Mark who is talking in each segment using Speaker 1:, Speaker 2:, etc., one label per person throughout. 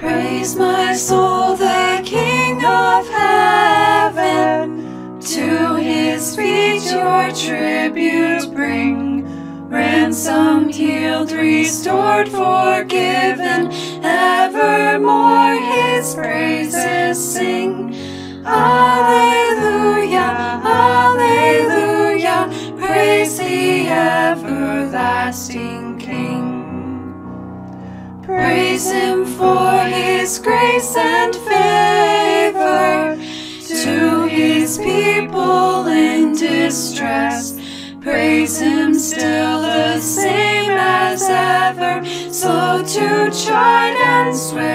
Speaker 1: Praise my soul, the King of heaven. To his feet your tribute bring. Ransomed, healed, restored, forgiven. Evermore his praises sing. Alleluia, Alleluia. Praise the everlasting King. Praise him for his grace and favor to his people in distress. Praise him still the same as ever, slow to chide and swift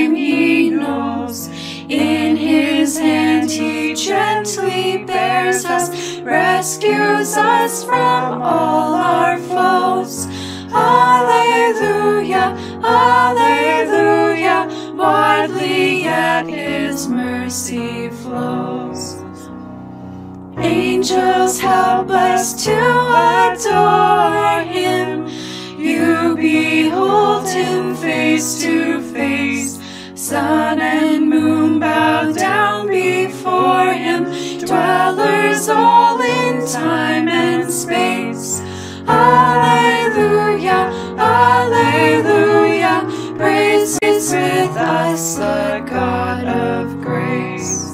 Speaker 1: frame he knows. In his hand he gently bears us, rescues us from all our foes. Alleluia, Alleluia, widely yet his mercy flows. Angels help us to adore him. You behold him face to face. Sun and moon bow down before him. Dwellers all in time and space. Alleluia, Alleluia. Praise is with us, the God of grace.